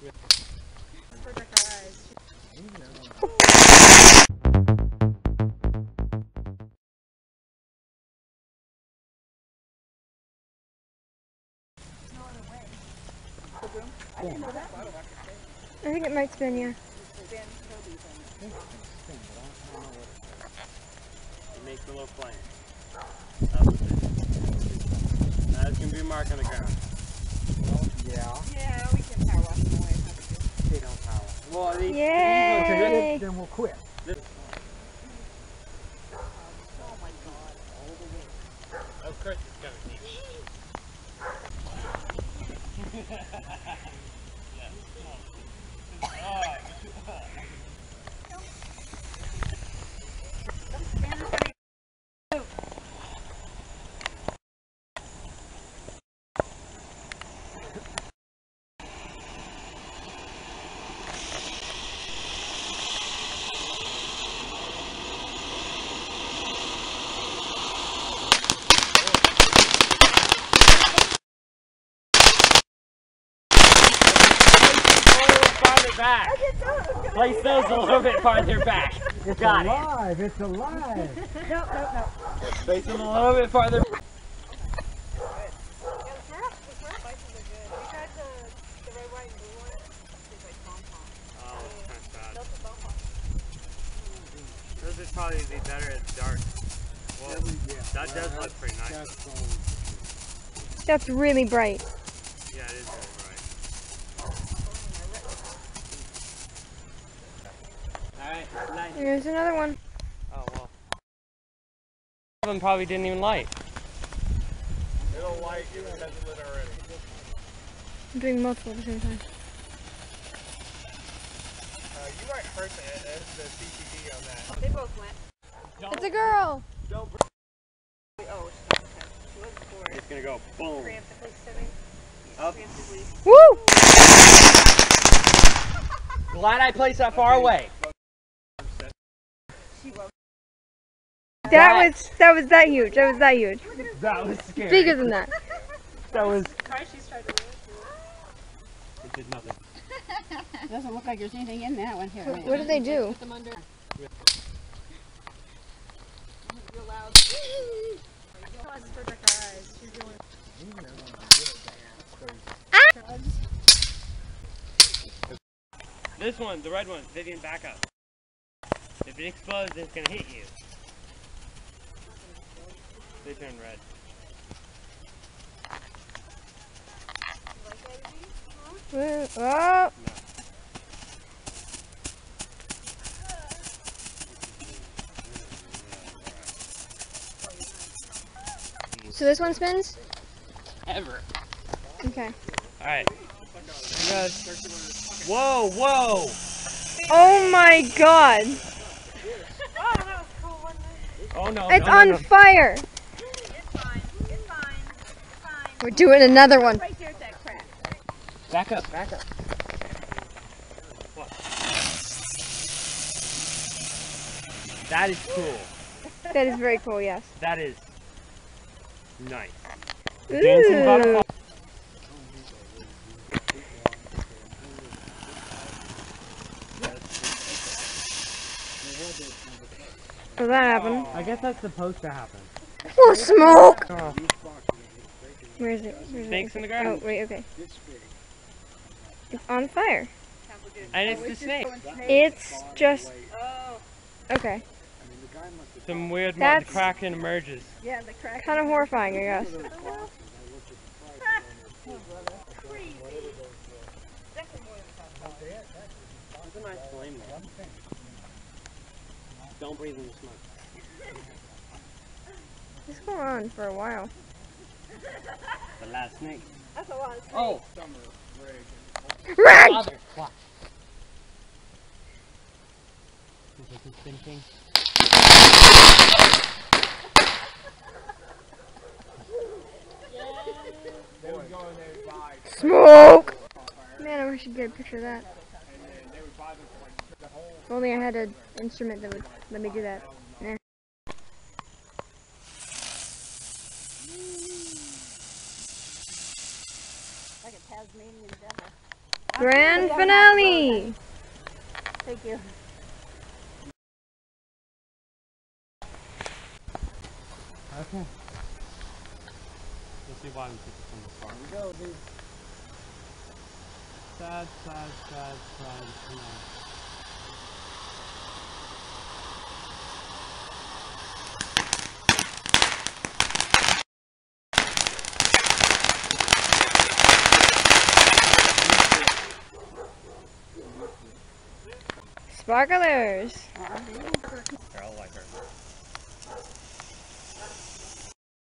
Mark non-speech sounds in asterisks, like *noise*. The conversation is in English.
I think it might spin, yeah. It makes a little flame. That's it is. Gonna be a mark on the ground. Yeah. Yeah, we can power wash them away. They don't power. Well, they, Yay! Okay, then, we'll quit. Course it's gonna *laughs* back. Place those a little bit farther back. *laughs* It's Got it. alive. It's alive. *laughs* Place them a little bit farther. Oh, that's kind of sad. Those would probably be better at dark. Well, that does look pretty nice. That's um, really bright. Yeah, it is really bright. Alright, nice. There's another one. Oh, well. Some of them probably didn't even light. It'll light you, it hasn't lit already. I'm doing multiple at the same time. Uh, you might hurt the, uh, the CCD on that. They both went. It's a girl! Oh, it's not okay. She was for It's gonna go boom. preemptively sitting. Up. Preemptively. Woo! Glad I placed that far away. She won't. That was that was that huge. That was that huge. That was scary. Bigger than that. *laughs* That was. She's tried to It did nothing. *laughs* It Doesn't look like there's anything in that one here. wait. What did they do? Put them under. This one, the red one, Vivian, back up. If it explodes, it's gonna hit you. They turn red. Woo. Oh! So this one spins? Ever. Okay. Alright. Whoa, whoa! Oh my god! Oh no. It's no, no, on no. fire! It's fine. It's fine. Fine. We're doing another one. Right there at that crack. Back up, back up. That is cool. That is very cool, yes. That is nice. Dancing butterfly. Will that happen? I guess that's supposed to happen. Oh, smoke! Oh, Where is it? Where is snakes it? in the Oh, wait, okay. It's on fire. And it's the snake. It's just. Oh, Okay. Some weird mo- That's- kraken emerges. yeah, the crack. Kind of horrifying, I guess. *laughs* Crazy. Definitely more than five dollars. It's a nice flame though. Don't breathe in the smoke. This going on for a while. The last snake. That's a lot of oh. snakes. Oh, Run! father. Watch. Is it the thinking? They would go in there and buy, Smoke! Man, I wish I could get a picture of that. If only I had an instrument that would let me do that. Nah. Like a Tasmanian devil. Grand finale. Thank you. Okay. Let's see why we took it from the car. Here we go, dude. Sad, sad, sad, sad. Come on. Sparklers.